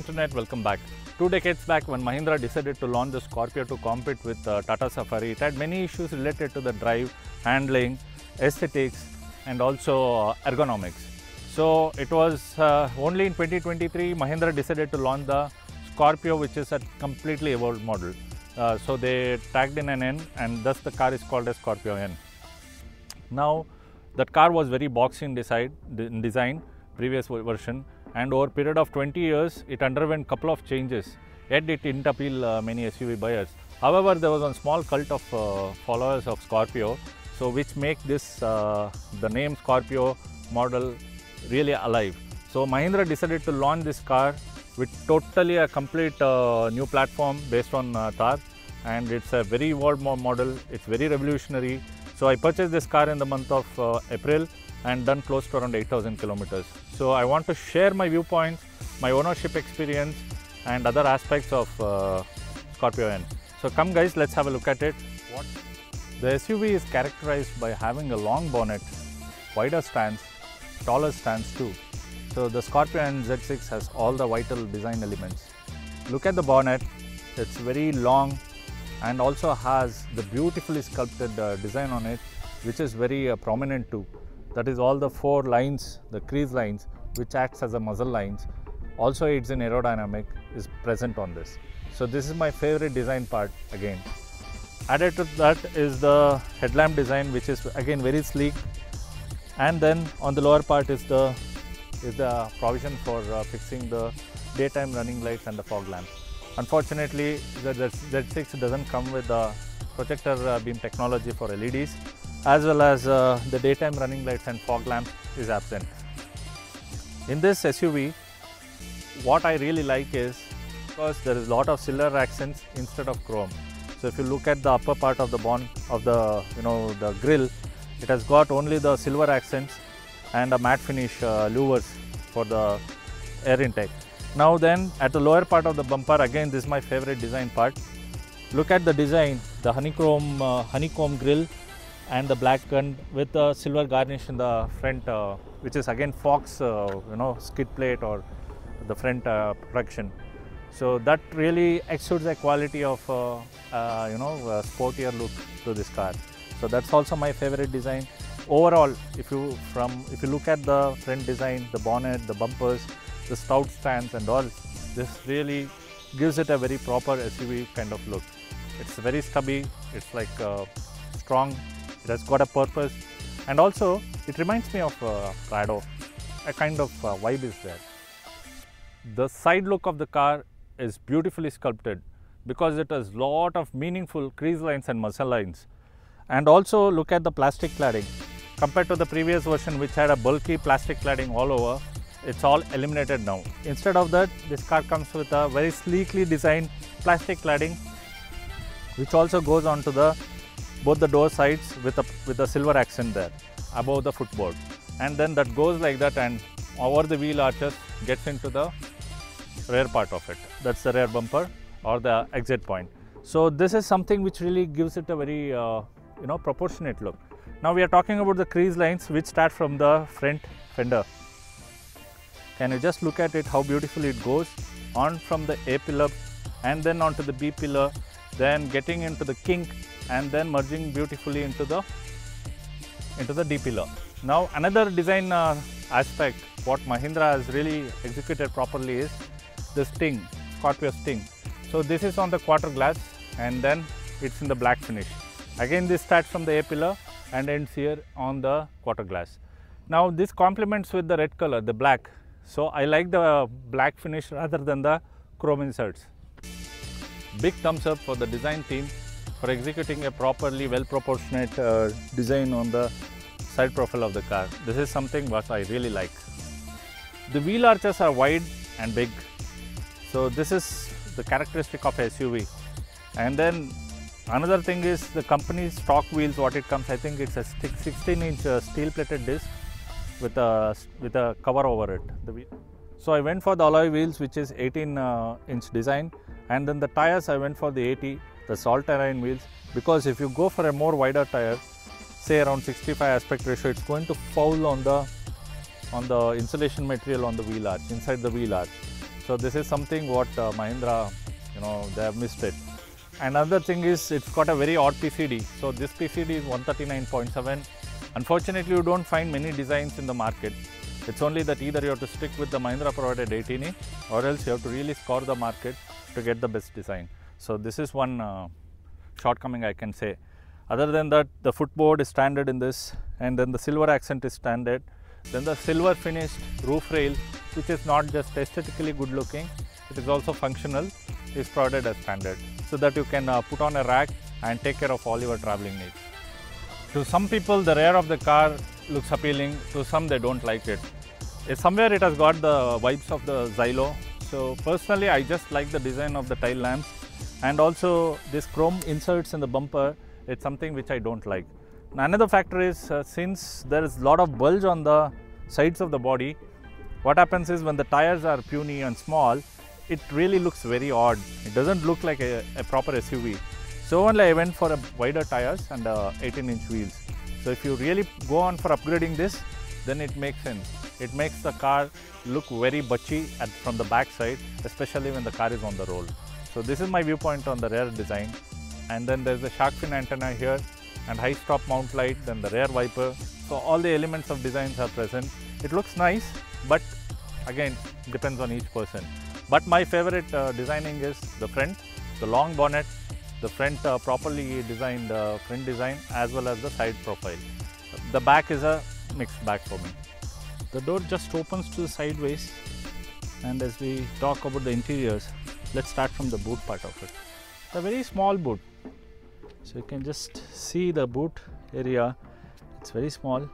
Internet, welcome back. Two decades back when Mahindra decided to launch the Scorpio to compete with uh, Tata Safari, it had many issues related to the drive, handling, aesthetics and also uh, ergonomics. So it was uh, only in 2023 Mahindra decided to launch the Scorpio which is a completely evolved model. Uh, so they tagged in an N and thus the car is called as Scorpio N. Now that car was very boxy in design, in design previous version and over a period of 20 years it underwent couple of changes yet it didn't appeal uh, many SUV buyers. However, there was one small cult of uh, followers of Scorpio so which make this uh, the name Scorpio model really alive. So Mahindra decided to launch this car with totally a complete uh, new platform based on uh, Thar and it's a very evolved model. It's very revolutionary. So I purchased this car in the month of uh, April and done close to around 8,000 kilometers. So I want to share my viewpoints, my ownership experience, and other aspects of uh, Scorpio N. So come guys, let's have a look at it. What the SUV is characterized by having a long bonnet, wider stance, taller stance too. So the Scorpio N Z6 has all the vital design elements. Look at the bonnet, it's very long and also has the beautifully sculpted uh, design on it which is very uh, prominent too. That is all the four lines, the crease lines which acts as a muscle lines also aids in aerodynamic is present on this. So this is my favorite design part again. Added to that is the headlamp design which is again very sleek and then on the lower part is the is the provision for uh, fixing the daytime running lights and the fog lamps. Unfortunately, the Z- Z6 doesn't come with the projector uh, beam technology for LEDs as well as uh, the daytime running lights and fog lamp is absent. In this SUV, what I really like is because there is a lot of silver accents instead of chrome. So if you look at the upper part of the bond of the you know the grill, it has got only the silver accents and a matte finish uh, louvers for the air intake. Now then at the lower part of the bumper again this is my favorite design part. Look at the design, the honeycomb uh, honeycomb grill and the black gun with the silver garnish in the front, uh, which is again Fox, uh, you know, skid plate or the front uh, protection. So that really exudes the quality of, uh, uh, you know, sportier look to this car. So that's also my favorite design. Overall, if you from if you look at the front design, the bonnet, the bumpers, the stout stands and all, this really gives it a very proper SUV kind of look. It's very stubby. It's like uh, strong. It has got a purpose, and also it reminds me of uh, Prado. A kind of uh, vibe is there. The side look of the car is beautifully sculpted because it has lot of meaningful crease lines and muscle lines. And also look at the plastic cladding. Compared to the previous version which had a bulky plastic cladding all over, it's all eliminated now. Instead of that, this car comes with a very sleekly designed plastic cladding which also goes onto the both the door sides with a with a silver accent there above the footboard. And then that goes like that and over the wheel arches gets into the rear part of it. That's the rear bumper or the exit point. So this is something which really gives it a very uh, you know proportionate look. Now we are talking about the crease lines which start from the front fender. Can you just look at it how beautifully it goes on from the A pillar and then onto the B pillar, then getting into the kink and then merging beautifully into the into the D pillar. Now another design uh, aspect what Mahindra has really executed properly is the Sting, Scorpio Sting. So this is on the quarter glass and then it's in the black finish. Again this starts from the A pillar and ends here on the quarter glass. Now this complements with the red color, the black. So I like the black finish rather than the chrome inserts. Big thumbs up for the design team for executing a properly well proportionate uh, design on the side profile of the car. This is something what I really like. The wheel arches are wide and big. So this is the characteristic of SUV. And then another thing is the company's stock wheels what it comes I think it's a 16 inch uh, steel plated disc with a with a cover over it. So I went for the alloy wheels which is 18 uh, inch design and then the tires I went for the 80 the salt terrain wheels because if you go for a more wider tire say around 65 aspect ratio it's going to foul on the on the insulation material on the wheel arch inside the wheel arch So this is something what uh, Mahindra, you know, they have missed it. Another thing is it's got a very odd PCD. So this PCD is 139.7. Unfortunately, you don't find many designs in the market. It's only that either you have to stick with the Mahindra provided 18E or else you have to really score the market to get the best design. So this is one uh, shortcoming I can say. Other than that, the footboard is standard in this and then the silver accent is standard. Then the silver finished roof rail, which is not just aesthetically good looking, it is also functional, is provided as standard so that you can uh, put on a rack and take care of all your traveling needs. To some people, the rear of the car looks appealing, to some they don't like it. Somewhere it has got the vibes of the Xylo. So personally, I just like the design of the tail lamps and also this chrome inserts in the bumper. It's something which I don't like. Another factor is uh, since there is a lot of bulge on the sides of the body, what happens is when the tires are puny and small, it really looks very odd. It doesn't look like a, a proper SUV. So only I went for a wider tires and uh, 18 inch wheels. So if you really go on for upgrading this, then it makes sense. It makes the car look very butchy at, from the back side, especially when the car is on the roll. So this is my viewpoint on the rear design. And then there's the shark fin antenna here and high stop mount light, then the rear wiper. So all the elements of designs are present. It looks nice, but again, depends on each person. But my favorite uh, designing is the front, the long bonnet, the front uh, properly designed uh, front design as well as the side profile. The back is a mixed back for me. The door just opens to the sideways and as we talk about the interiors, let's start from the boot part of it. It's a very small boot. So you can just see the boot area. It's very small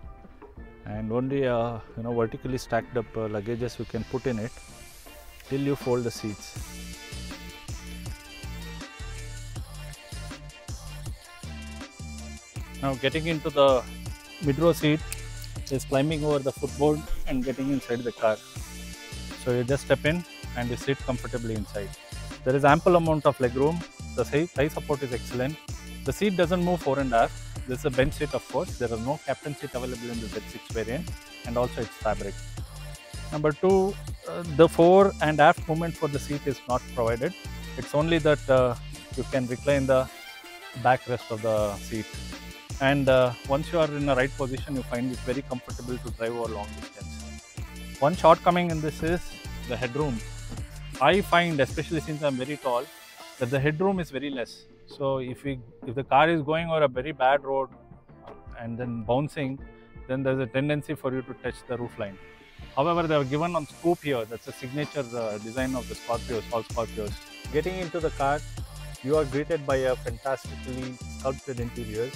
and only uh, you know vertically stacked up uh, luggages you can put in it till you fold the seats. Now getting into the mid-row seat is climbing over the footboard and getting inside the car. So you just step in and you sit comfortably inside. There is ample amount of legroom. The thigh thigh support is excellent. The seat doesn't move fore and aft. This is a bench seat of course. There are no captain seat available in the Z6 variant and also it's fabric. Number two, uh, the fore and aft movement for the seat is not provided. It's only that uh, you can recline the backrest of the seat. And uh, once you are in the right position, you find it very comfortable to drive over long distance. One shortcoming in this is the headroom. I find, especially since I'm very tall, that the headroom is very less. So if we, if the car is going over a very bad road and then bouncing, then there's a tendency for you to touch the roof line. However, they have given on scoop here. That's a signature uh, design of the Scorpios, all Scorpios. Getting into the car, you are greeted by a fantastically sculpted interiors,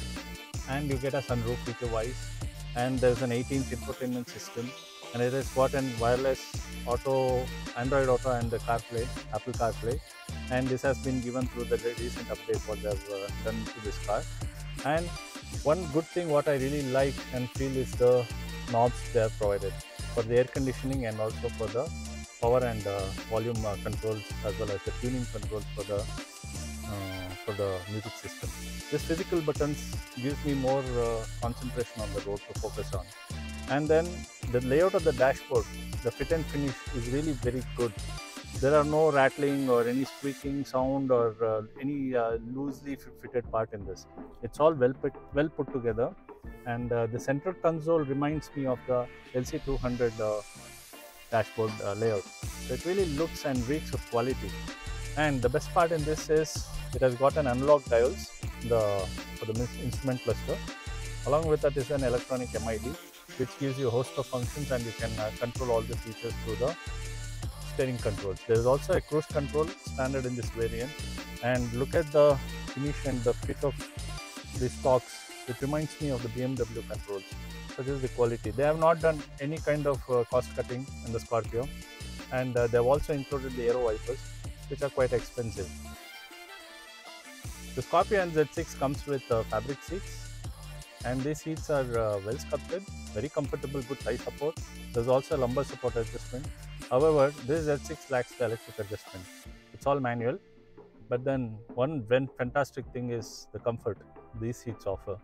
and you get a sunroof feature-wise. And there's an 18-inch infotainment system, and it has got an wireless auto, Android Auto, and the CarPlay, Apple CarPlay. And this has been given through the recent update what they have uh, done to this car. And one good thing what I really like and feel is the knobs they have provided for the air conditioning and also for the power and uh, volume uh, controls as well as the tuning controls for the for the music system. This physical buttons gives me more uh, concentration on the road to focus on. And then the layout of the dashboard, the fit and finish is really very good. There are no rattling or any squeaking sound or uh, any uh, loosely fitted part in this. It's all well put, well put together and uh, the central console reminds me of the LC200 uh, dashboard uh, layout. So it really looks and reeks of quality. And the best part in this is it has got an analog dials the, for the instrument cluster. Along with that is an electronic MID which gives you a host of functions and you can uh, control all the features through the steering controls. There is also a cruise control standard in this variant and look at the finish and the fit of the stalks it reminds me of the BMW controls. So this is the quality. They have not done any kind of uh, cost cutting in the Scorpio and uh, they've also included the aero wipers which are quite expensive. The Scorpio NZ6 comes with uh, fabric seats and these seats are uh, well sculpted, very comfortable, good thigh support. There's also a lumbar support adjustment. However, this Z6 lacks the electric adjustment. It's all manual. But then one fantastic thing is the comfort these seats offer.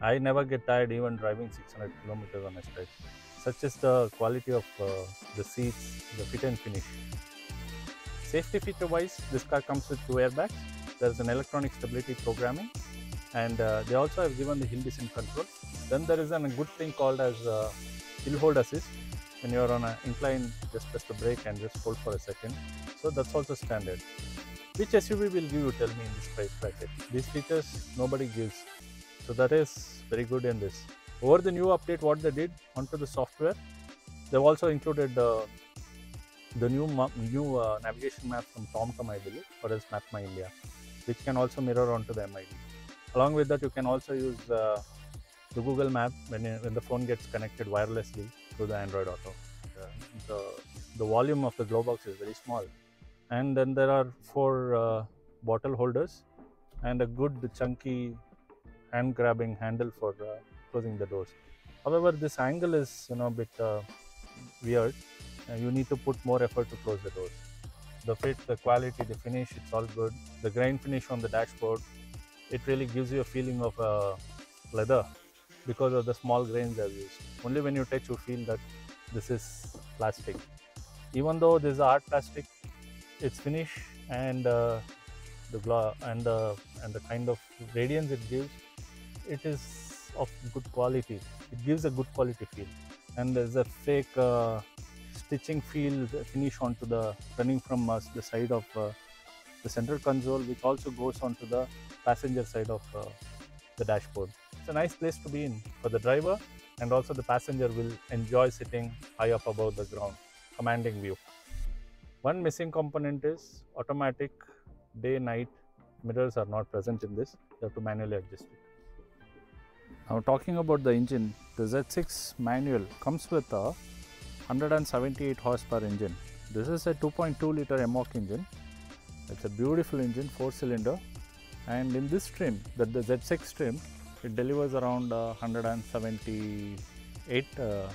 I never get tired even driving 600 kilometers on a stretch. Such is the quality of uh, the seats, the fit and finish. Safety feature wise, this car comes with two airbags. There's an electronic stability programming and uh, they also have given the hill descent control. Then there is a good thing called as uh, hill hold assist. When you're on an incline, just press the brake and just hold for a second. So that's also standard. Which SUV will give you, tell me in this price bracket? These features nobody gives. So that is very good in this. Over the new update, what they did onto the software, they've also included uh, the new new uh, navigation map from TomTom, I believe, or else Map My India, which can also mirror onto the MID. Along with that, you can also use uh, the Google Map when, when the phone gets connected wirelessly to the Android Auto. the, the volume of the glow box is very small. And then there are four uh, bottle holders and a good chunky hand grabbing handle for uh, closing the doors. However, this angle is you know a bit uh, weird. you need to put more effort to close the doors. The fit, the quality, the finish, it's all good. The grain finish on the dashboard, it really gives you a feeling of uh, leather because of the small grains they've used. Only when you touch, you feel that this is plastic. Even though this is hard plastic, its finish and uh, the and the and the kind of radiance it gives, it is of good quality. It gives a good quality feel. And there's a fake uh, stitching feel finish onto the running from uh, the side of uh, the central console, which also goes onto the passenger side of uh, the dashboard. It's a nice place to be in for the driver and also the passenger will enjoy sitting high up above the ground, commanding view. One missing component is automatic day night mirrors are not present in this, you have to manually adjust it. Now talking about the engine, the Z6 manual comes with a 178 horsepower engine. This is a 2.2 liter mHawk engine. It's a beautiful engine, 4 cylinder and in this trim, the, the Z6 trim, it delivers around uh, 178 uh,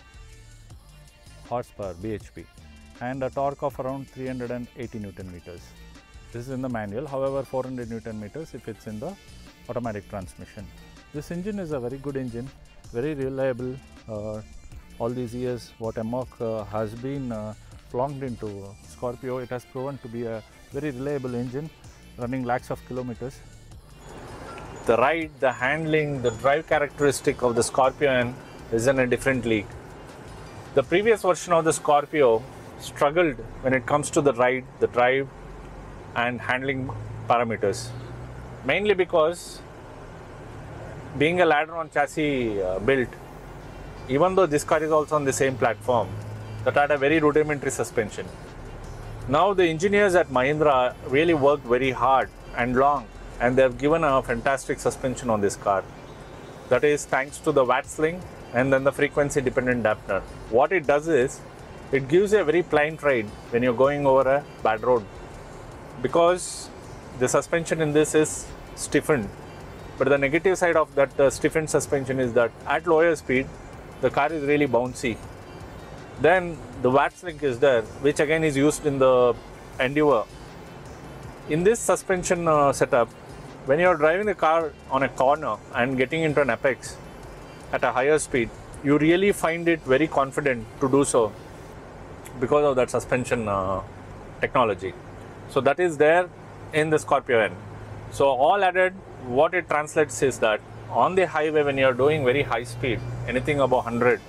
horsepower bhp and a torque of around 380 newton meters. This is in the manual, however 400 newton meters if it's in the automatic transmission. This engine is a very good engine, very reliable. Uh, all these years what mHawk uh, has been uh, plonked into Scorpio, it has proven to be a very reliable engine running lakhs of kilometers. The ride, the handling, the drive characteristic of the Scorpio N is in a different league. The previous version of the Scorpio struggled when it comes to the ride, the drive and handling parameters. Mainly because being a ladder on chassis uh, built, even though this car is also on the same platform, that had a very rudimentary suspension. Now the engineers at Mahindra really worked very hard and long and they have given a fantastic suspension on this car. That is thanks to the Watt's link and then the frequency dependent dampener. What it does is, it gives a very pliant ride when you're going over a bad road because the suspension in this is stiffened but the negative side of that uh, stiffened suspension is that at lower speed, the car is really bouncy. Then the Watt's link is there, which again is used in the Endeavour. In this suspension uh, setup, when you are driving the car on a corner and getting into an apex at a higher speed, you really find it very confident to do so because of that suspension uh, technology. So that is there in the Scorpio N. So all added, what it translates is that on the highway when you're doing very high speed, anything above 100,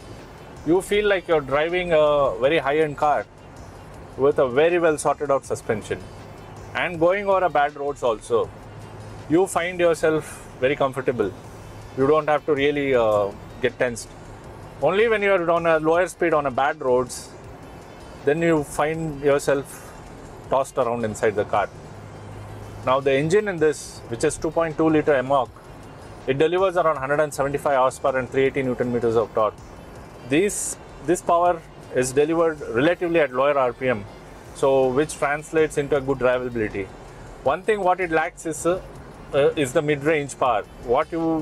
you feel like you're driving a very high-end car with a very well sorted out suspension. And going over a bad roads also, you find yourself very comfortable. You don't have to really uh, get tensed. Only when you're on a lower speed on a bad roads, then you find yourself tossed around inside the car. Now the engine in this, which is 2.2 liter mHawk, it delivers around 175 horsepower and 380 newton meters of torque. This, this power is delivered relatively at lower RPM, so which translates into a good drivability. One thing what it lacks is uh, uh, is the mid-range power. What you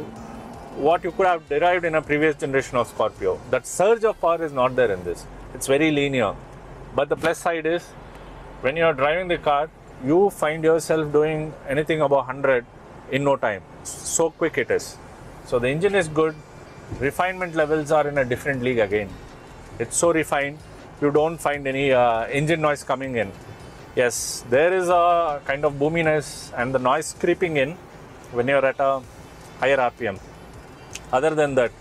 what you could have derived in a previous generation of Scorpio. That surge of power is not there in this. It's very linear. But the plus side is when you are driving the car, you find yourself doing anything above 100 in no time. So quick it is. So the engine is good. Refinement levels are in a different league again. It's so refined. You don't find any uh, engine noise coming in. Yes, there is a kind of boominess and the noise creeping in when you're at a higher RPM. Other than that,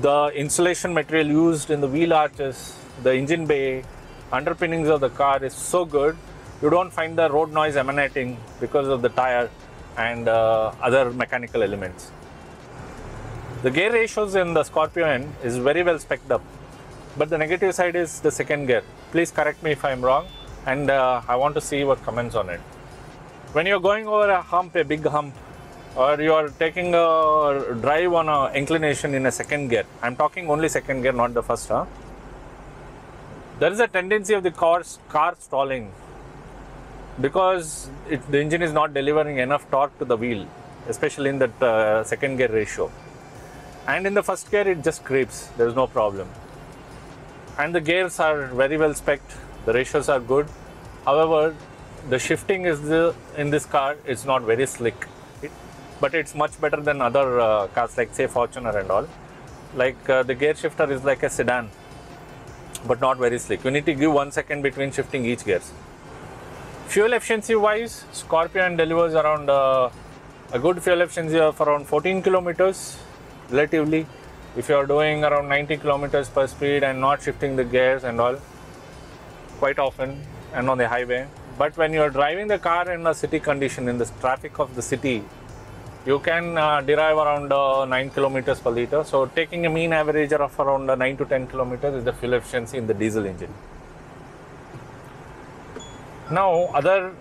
the insulation material used in the wheel arches, the engine bay, underpinnings of the car is so good, you don't find the road noise emanating because of the tire and uh, other mechanical elements. The gear ratios in the Scorpio N is very well specced up, but the negative side is the second gear. Please correct me if I'm wrong, and uh, I want to see your comments on it. When you're going over a hump, a big hump, or you are taking a drive on an inclination in a second gear, I'm talking only second gear, not the first, huh? There is a tendency of the car, car stalling because it, the engine is not delivering enough torque to the wheel, especially in that uh, second gear ratio. And in the first gear, it just creeps, there is no problem. And the gears are very well specced, the ratios are good. However, the shifting is the, in this car is not very slick, it, but it's much better than other uh, cars like say Fortuner and all. Like uh, the gear shifter is like a sedan, but not very slick. You need to give one second between shifting each gears. Fuel efficiency wise, Scorpio N delivers around uh, a good fuel efficiency of around 14 kilometers relatively. If you are doing around 90 kilometers per speed and not shifting the gears and all, quite often and on the highway. But when you are driving the car in a city condition, in the traffic of the city, you can uh, derive around uh, 9 kilometers per liter. So, taking a mean average of around uh, 9 to 10 kilometers is the fuel efficiency in the diesel engine. Now, other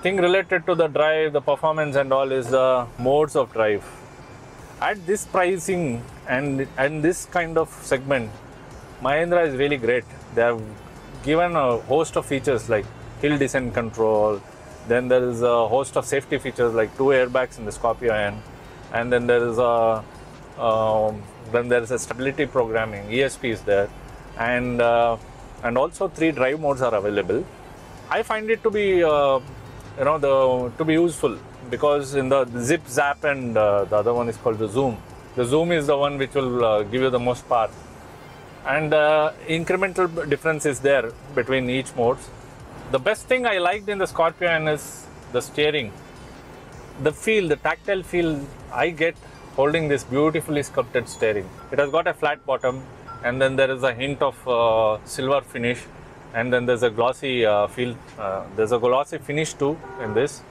thing related to the drive, the performance and all is the modes of drive. At this pricing and and this kind of segment, Mahindra is really great. They have given a host of features like hill descent control. Then there is a host of safety features like two airbags in the Scorpio N, and then there is a um, then there is a stability programming. ESP is there, and uh, and also three drive modes are available. I find it to be uh, you know the to be useful because in the zip zap and uh, the other one is called the zoom. The zoom is the one which will uh, give you the most power, and uh, incremental difference is there between each modes. The best thing I liked in the Scorpio N is the steering, the feel, the tactile feel I get holding this beautifully sculpted steering. It has got a flat bottom, and then there is a hint of uh, silver finish and then there's a glossy uh, feel uh, there's a glossy finish too in this.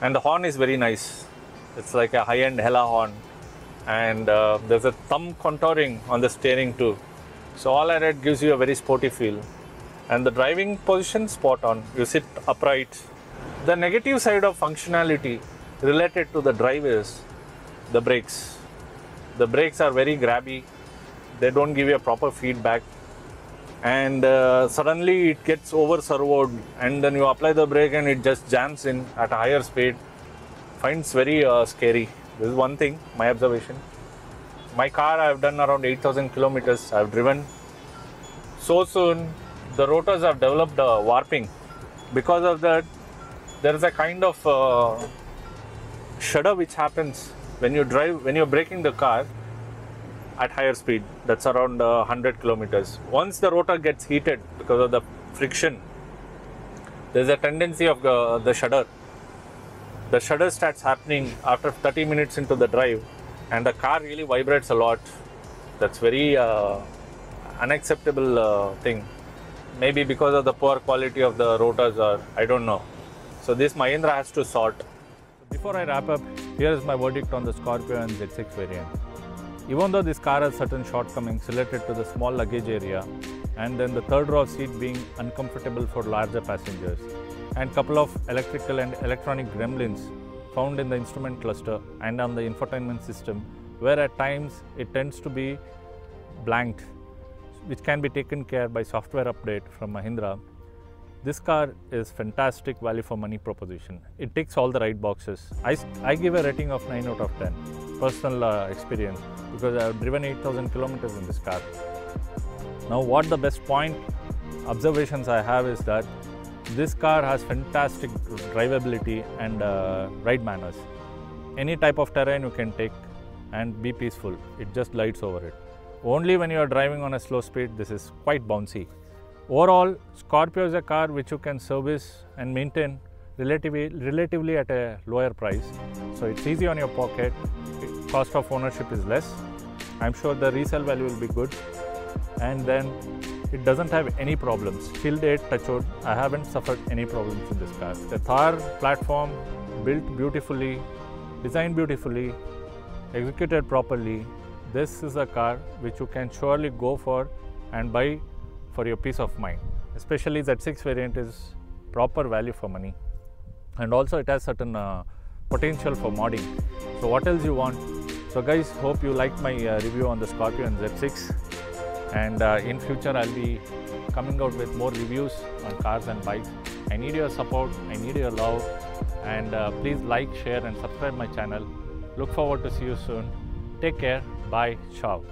And the horn is very nice. It's like a high-end hella horn. And uh, there's a thumb contouring on the steering too. So all read gives you a very sporty feel. And the driving position spot on. You sit upright. The negative side of functionality related to the drive is the brakes. The brakes are very grabby. They don't give you a proper feedback and uh, suddenly it gets over servoed and then you apply the brake and it just jams in at a higher speed. Finds very uh, scary. This is one thing my observation. My car i've done around 8000 kilometers. I've driven. So soon the rotors have developed warping. Because of that there is a kind of uh, shudder which happens when you drive when you're braking the car at higher speed that's around uh, 100 kilometers. Once the rotor gets heated because of the friction there's a tendency of the, the shudder. The shudder starts happening after 30 minutes into the drive and the car really vibrates a lot. That's very uh, unacceptable uh, thing. Maybe because of the poor quality of the rotors or i don't know. So this mahindra has to sort. Before i wrap up here is my verdict on the Scorpio N z6 variant even though this car has certain shortcomings related to the small luggage area and then the third row seat being uncomfortable for larger passengers and couple of electrical and electronic gremlins found in the instrument cluster and on the infotainment system where at times it tends to be blanked which can be taken care by software update from Mahindra this car is fantastic value for money proposition. It ticks all the right boxes. I, I give a rating of 9 out of 10 personal uh, experience because I have driven 8000 kilometers in this car. Now what the best point observations I have is that this car has fantastic drivability and uh, ride manners. Any type of terrain you can take and be peaceful. It just glides over it. Only when you are driving on a slow speed, this is quite bouncy Overall, Scorpio is a car which you can service and maintain relatively, relatively at a lower price. So it's easy on your pocket, cost of ownership is less. I'm sure the resale value will be good and then it doesn't have any problems. Till date, touchwood, I haven't suffered any problems in this car. The Thar platform built beautifully, designed beautifully, executed properly. This is a car which you can surely go for and buy for your peace of mind. Especially Z6 variant is proper value for money and also it has certain uh, potential for modding. So what else you want? So guys, hope you liked my uh, review on the Scorpio N Z6 and uh, in future I'll be coming out with more reviews on cars and bikes. I need your support, I need your love and uh, please like, share and subscribe my channel. Look forward to see you soon. Take care. Bye. Ciao.